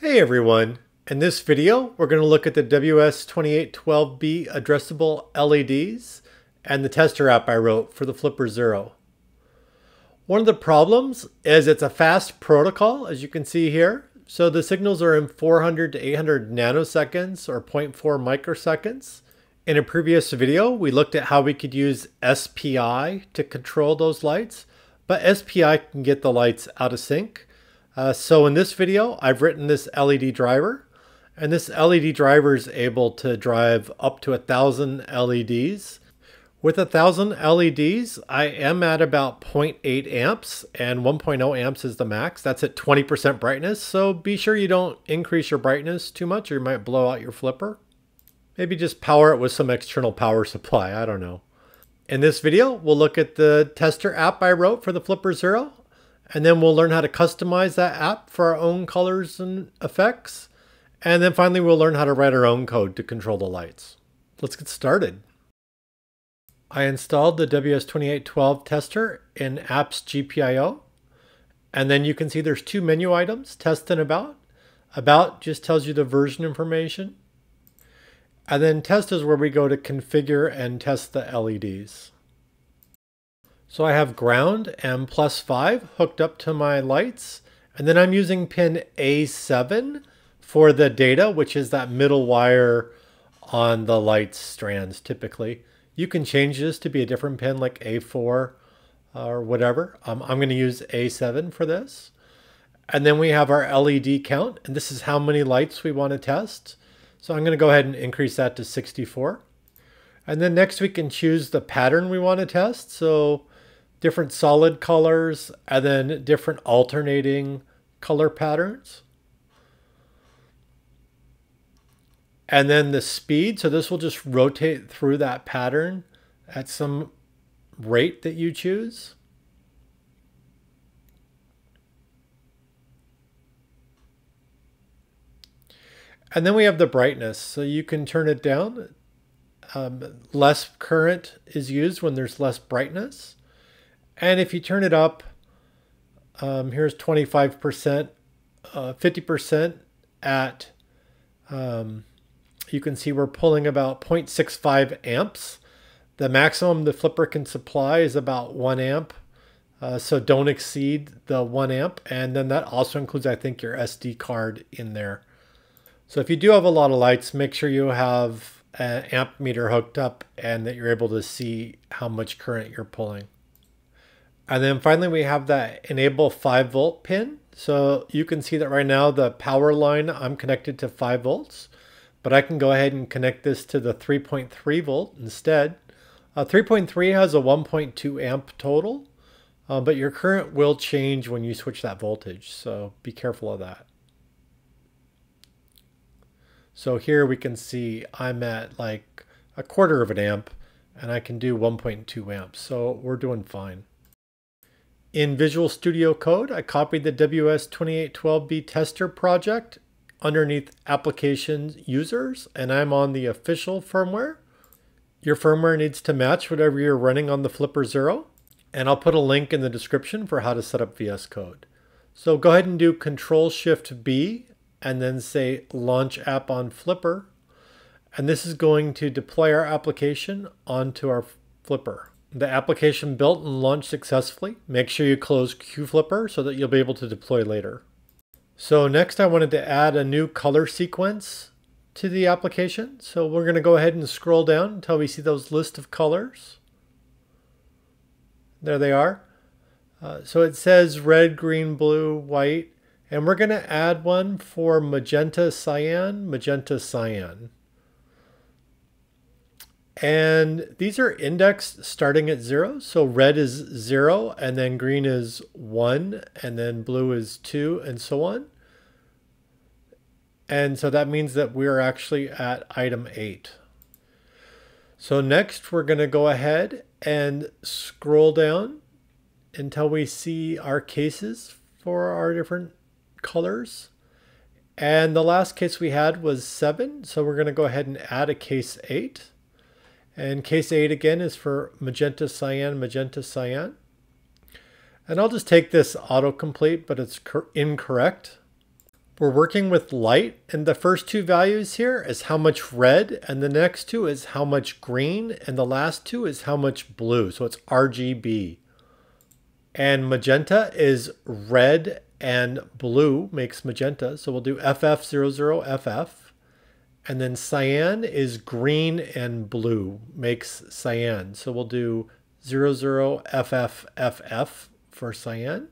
Hey everyone! In this video, we're going to look at the WS2812B addressable LEDs and the tester app I wrote for the Flipper Zero. One of the problems is it's a fast protocol, as you can see here. So the signals are in 400 to 800 nanoseconds or 0.4 microseconds. In a previous video, we looked at how we could use SPI to control those lights, but SPI can get the lights out of sync. Uh, so in this video, I've written this LED driver, and this LED driver is able to drive up to a thousand LEDs. With a thousand LEDs, I am at about 0.8 amps, and 1.0 amps is the max. That's at 20% brightness, so be sure you don't increase your brightness too much or you might blow out your flipper. Maybe just power it with some external power supply, I don't know. In this video, we'll look at the tester app I wrote for the Flipper Zero and then we'll learn how to customize that app for our own colors and effects. And then finally, we'll learn how to write our own code to control the lights. Let's get started. I installed the WS2812 tester in Apps GPIO. And then you can see there's two menu items, Test and About. About just tells you the version information. And then Test is where we go to configure and test the LEDs. So I have ground and plus 5 hooked up to my lights. And then I'm using pin A7 for the data, which is that middle wire on the light strands typically. You can change this to be a different pin like A4 or whatever. Um, I'm going to use A7 for this. And then we have our LED count, and this is how many lights we want to test. So I'm going to go ahead and increase that to 64. And then next we can choose the pattern we want to test. So different solid colors, and then different alternating color patterns. And then the speed, so this will just rotate through that pattern at some rate that you choose. And then we have the brightness, so you can turn it down. Um, less current is used when there's less brightness. And if you turn it up, um, here's 25%, uh, 50% at, um, you can see we're pulling about 0.65 amps. The maximum the flipper can supply is about 1 amp. Uh, so don't exceed the 1 amp. And then that also includes, I think, your SD card in there. So if you do have a lot of lights, make sure you have an amp meter hooked up and that you're able to see how much current you're pulling. And then finally we have that enable 5 volt pin. So you can see that right now the power line I'm connected to 5 volts, but I can go ahead and connect this to the 3.3 volt instead. Uh, 3.3 has a 1.2 amp total, uh, but your current will change when you switch that voltage, so be careful of that. So here we can see I'm at like a quarter of an amp and I can do 1.2 amps, so we're doing fine. In Visual Studio Code, I copied the WS2812B tester project underneath Applications Users, and I'm on the official firmware. Your firmware needs to match whatever you're running on the Flipper Zero, and I'll put a link in the description for how to set up VS Code. So go ahead and do Control Shift B and then say Launch App on Flipper. And this is going to deploy our application onto our Flipper. The application built and launched successfully. Make sure you close QFlipper so that you'll be able to deploy later. So next I wanted to add a new color sequence to the application. So we're going to go ahead and scroll down until we see those list of colors. There they are. Uh, so it says red, green, blue, white, and we're going to add one for magenta, cyan, magenta, cyan. And these are indexed starting at zero. So red is zero, and then green is one, and then blue is two, and so on. And so that means that we're actually at item eight. So next we're going to go ahead and scroll down until we see our cases for our different colors. And the last case we had was seven. So we're going to go ahead and add a case eight. And case 8 again is for magenta cyan, magenta cyan. And I'll just take this autocomplete, but it's incorrect. We're working with light, and the first two values here is how much red, and the next two is how much green, and the last two is how much blue. So it's RGB. And magenta is red and blue makes magenta. So we'll do FF00FF. And then cyan is green and blue makes cyan. So we'll do 00FFFF for cyan.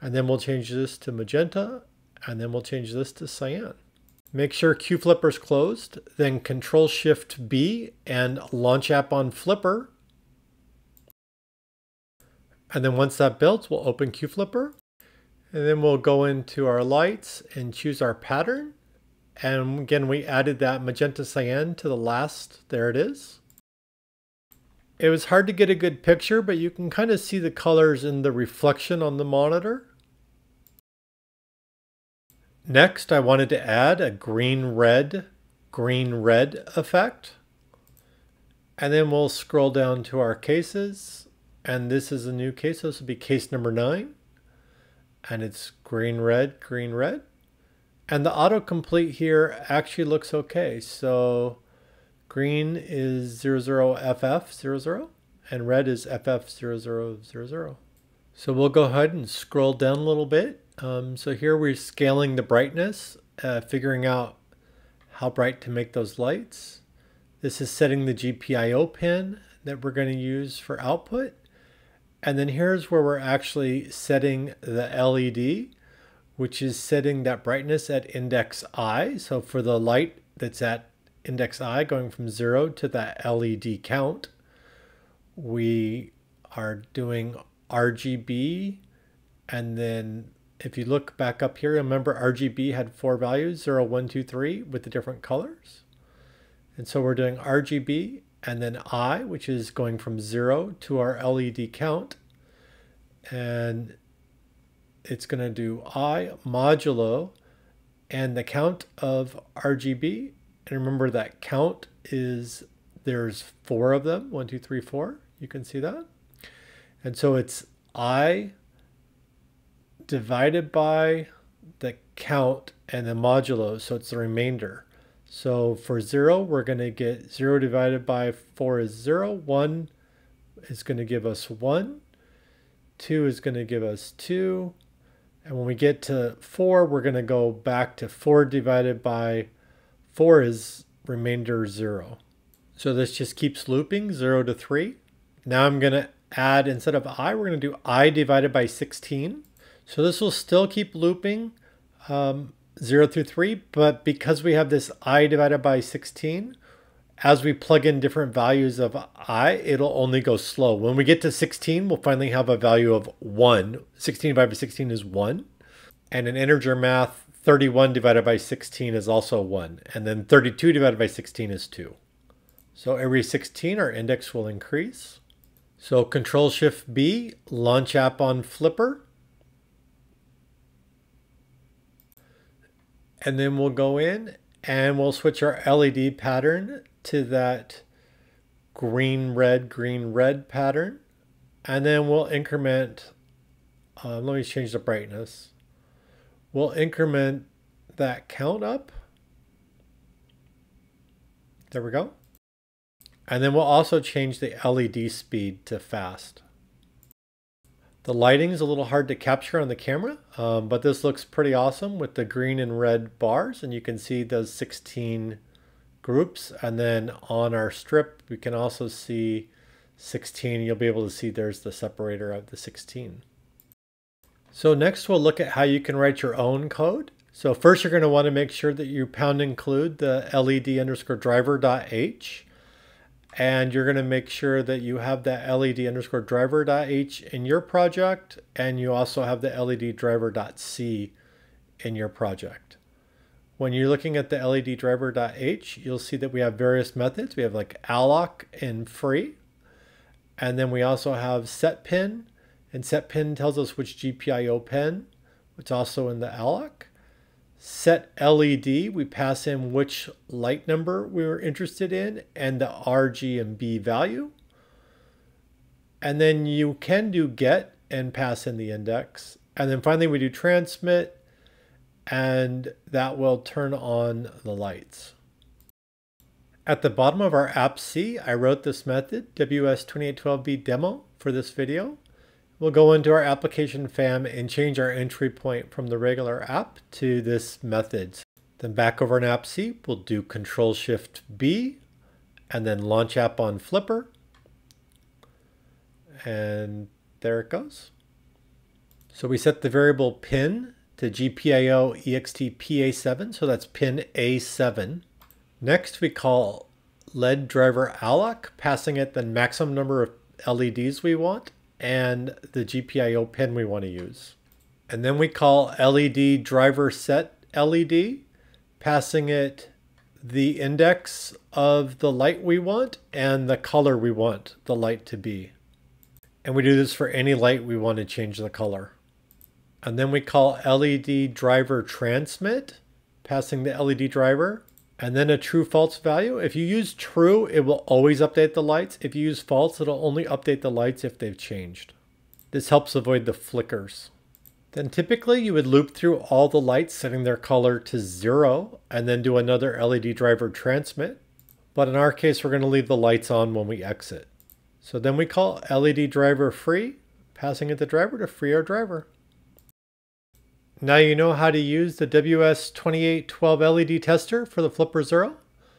And then we'll change this to magenta and then we'll change this to cyan. Make sure QFlipper is closed, then Control Shift B and launch app on Flipper. And then once that builds, we'll open QFlipper. And then we'll go into our lights and choose our pattern. And again, we added that magenta cyan to the last. There it is. It was hard to get a good picture, but you can kind of see the colors in the reflection on the monitor. Next, I wanted to add a green-red, green-red effect. And then we'll scroll down to our cases. And this is a new case. This will be case number nine. And it's green-red, green-red. And the autocomplete here actually looks okay. So green is 00FF00 and red is FF0000. So we'll go ahead and scroll down a little bit um, so here we're scaling the brightness, uh, figuring out how bright to make those lights. This is setting the GPIO pin that we're going to use for output. And then here's where we're actually setting the LED, which is setting that brightness at index I. So for the light that's at index I going from zero to that LED count, we are doing RGB and then if you look back up here, remember RGB had four values, 0, 1, 2, 3, with the different colors. And so we're doing RGB and then I, which is going from 0 to our LED count. And it's going to do I modulo and the count of RGB. And remember that count is, there's four of them, one, two, three, four. You can see that. And so it's I divided by the count and the modulo, so it's the remainder. So for 0, we're going to get 0 divided by 4 is 0. 1 is going to give us 1. 2 is going to give us 2. And when we get to 4, we're going to go back to 4 divided by 4 is remainder 0. So this just keeps looping, 0 to 3. Now I'm going to add, instead of i, we're going to do i divided by 16. So this will still keep looping um, 0 through 3, but because we have this i divided by 16, as we plug in different values of i, it'll only go slow. When we get to 16, we'll finally have a value of 1. 16 divided by 16 is 1. And in integer math, 31 divided by 16 is also 1. And then 32 divided by 16 is 2. So every 16, our index will increase. So Control Shift B, launch app on Flipper. And then we'll go in and we'll switch our LED pattern to that green, red, green, red pattern. And then we'll increment, uh, let me change the brightness. We'll increment that count up. There we go. And then we'll also change the LED speed to fast. The lighting is a little hard to capture on the camera, um, but this looks pretty awesome with the green and red bars. And you can see those 16 groups. And then on our strip, we can also see 16. You'll be able to see there's the separator of the 16. So next we'll look at how you can write your own code. So first you're going to want to make sure that you pound include the led underscore driver.h and you're going to make sure that you have that led underscore driver.h in your project and you also have the led driver.c in your project. When you're looking at the led driver.h, you'll see that we have various methods. We have like alloc and free. And then we also have set pin. And set pin tells us which GPIO pin, which also in the alloc set LED, we pass in which light number we were interested in and the RG and B value. And then you can do get and pass in the index. And then finally we do transmit and that will turn on the lights. At the bottom of our app C, I wrote this method, WS2812B demo, for this video. We'll go into our application fam and change our entry point from the regular app to this method. Then back over in app C, we'll do Control Shift B and then launch app on Flipper. And there it goes. So we set the variable pin to GPIO EXT PA7, so that's pin A7. Next, we call LED driver alloc, passing it the maximum number of LEDs we want and the GPIO pin we want to use. And then we call LED driver set LED, passing it the index of the light we want and the color we want the light to be. And we do this for any light we want to change the color. And then we call LED driver transmit, passing the LED driver, and then a true false value. If you use true, it will always update the lights. If you use false, it'll only update the lights if they've changed. This helps avoid the flickers. Then typically you would loop through all the lights, setting their color to zero, and then do another LED driver transmit. But in our case, we're going to leave the lights on when we exit. So then we call LED driver free, passing it the driver to free our driver. Now you know how to use the WS2812 LED tester for the Flipper Zero,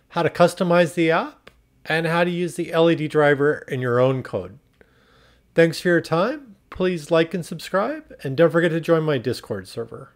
how to customize the app, and how to use the LED driver in your own code. Thanks for your time. Please like and subscribe, and don't forget to join my Discord server.